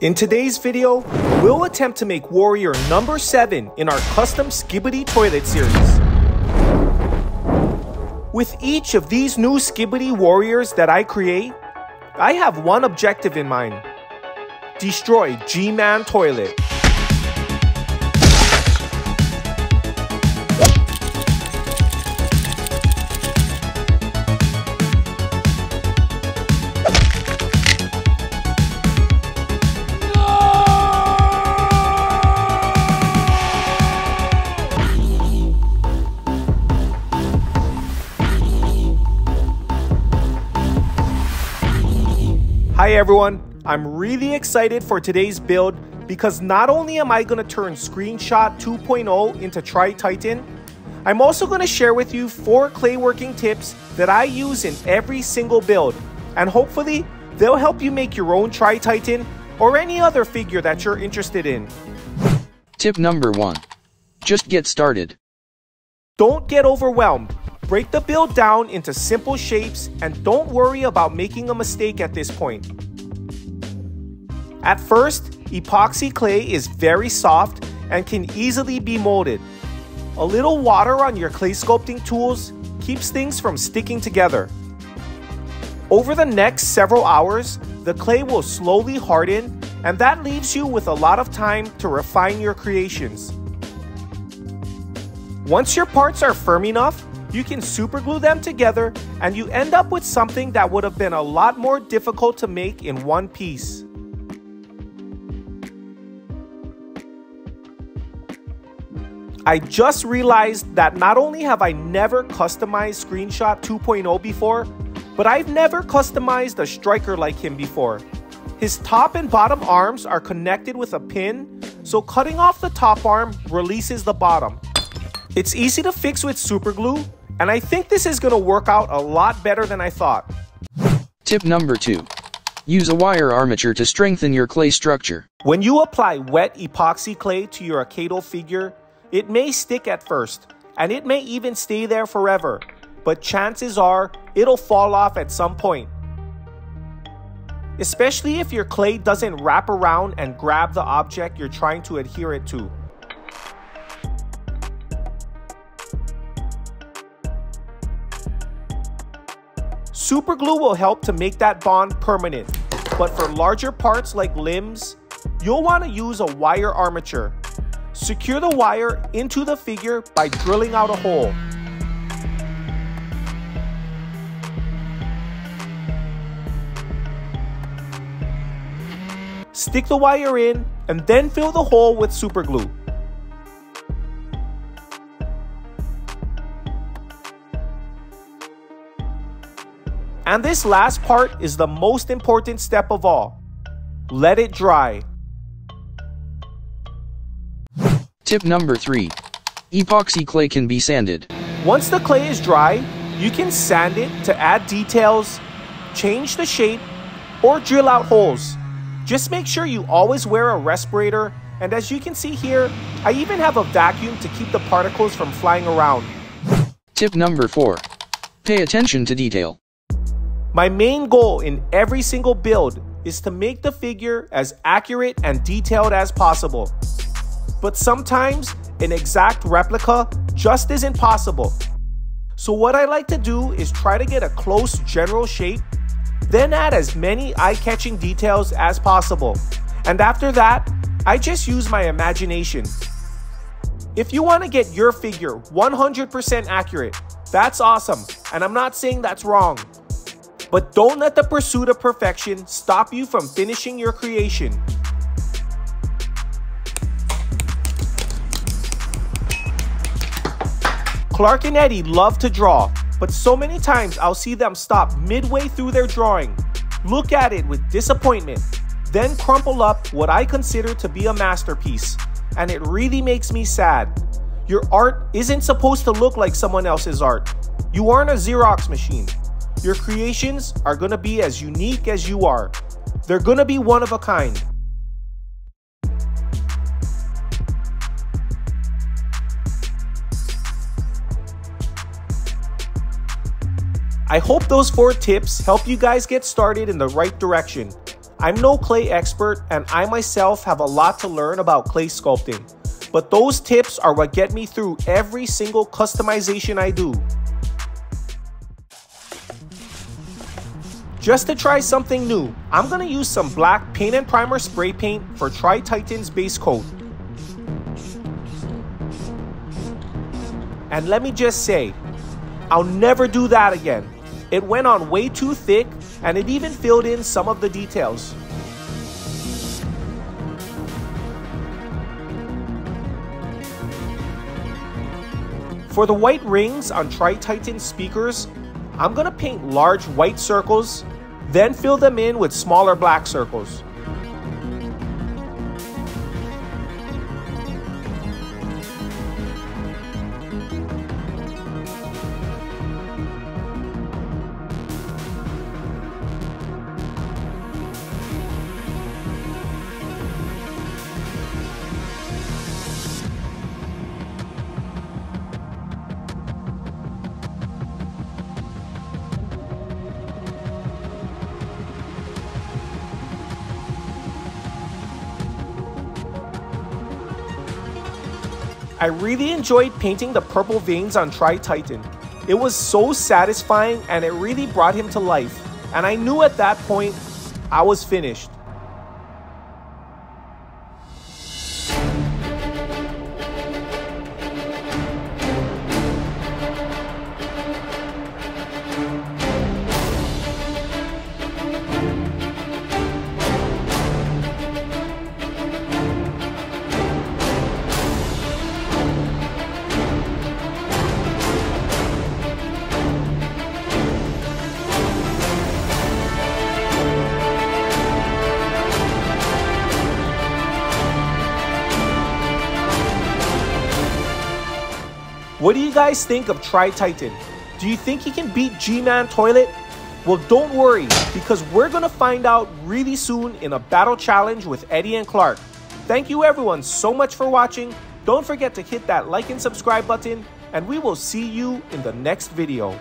In today's video, we'll attempt to make warrior number 7 in our custom Skibidi toilet series. With each of these new Skibidi warriors that I create, I have one objective in mind. Destroy G-Man Toilet. Hi everyone, I'm really excited for today's build because not only am I going to turn Screenshot 2.0 into Tri-Titan, I'm also going to share with you 4 clay working tips that I use in every single build and hopefully they'll help you make your own Tri-Titan or any other figure that you're interested in. Tip number 1. Just get started. Don't get overwhelmed. Break the build down into simple shapes and don't worry about making a mistake at this point. At first, epoxy clay is very soft and can easily be molded. A little water on your clay sculpting tools keeps things from sticking together. Over the next several hours, the clay will slowly harden and that leaves you with a lot of time to refine your creations. Once your parts are firm enough, you can superglue them together and you end up with something that would have been a lot more difficult to make in one piece. I just realized that not only have I never customized Screenshot 2.0 before, but I've never customized a striker like him before. His top and bottom arms are connected with a pin, so cutting off the top arm releases the bottom. It's easy to fix with superglue, and I think this is going to work out a lot better than I thought. Tip number 2. Use a wire armature to strengthen your clay structure. When you apply wet epoxy clay to your Akedo figure, it may stick at first, and it may even stay there forever, but chances are it'll fall off at some point. Especially if your clay doesn't wrap around and grab the object you're trying to adhere it to. Super glue will help to make that bond permanent, but for larger parts like limbs, you'll want to use a wire armature. Secure the wire into the figure by drilling out a hole. Stick the wire in and then fill the hole with super glue. And this last part is the most important step of all. Let it dry. Tip number 3. Epoxy clay can be sanded. Once the clay is dry, you can sand it to add details, change the shape, or drill out holes. Just make sure you always wear a respirator, and as you can see here, I even have a vacuum to keep the particles from flying around. Tip number 4. Pay attention to detail. My main goal in every single build is to make the figure as accurate and detailed as possible. But sometimes an exact replica just isn't possible. So what I like to do is try to get a close general shape, then add as many eye-catching details as possible. And after that, I just use my imagination. If you want to get your figure 100% accurate, that's awesome, and I'm not saying that's wrong. But don't let the pursuit of perfection stop you from finishing your creation. Clark and Eddie love to draw, but so many times I'll see them stop midway through their drawing, look at it with disappointment, then crumple up what I consider to be a masterpiece, and it really makes me sad. Your art isn't supposed to look like someone else's art. You aren't a Xerox machine. Your creations are going to be as unique as you are. They're going to be one of a kind. I hope those four tips help you guys get started in the right direction. I'm no clay expert and I myself have a lot to learn about clay sculpting, but those tips are what get me through every single customization I do. Just to try something new, I'm gonna use some black paint and primer spray paint for Tri-Titan's base coat. And let me just say, I'll never do that again. It went on way too thick and it even filled in some of the details. For the white rings on Tri-Titan speakers, I'm gonna paint large white circles then fill them in with smaller black circles. I really enjoyed painting the purple veins on Tri-Titan. It was so satisfying and it really brought him to life. And I knew at that point I was finished. What do you guys think of Tri-Titan? Do you think he can beat G-Man Toilet? Well, don't worry, because we're gonna find out really soon in a battle challenge with Eddie and Clark. Thank you everyone so much for watching. Don't forget to hit that like and subscribe button, and we will see you in the next video.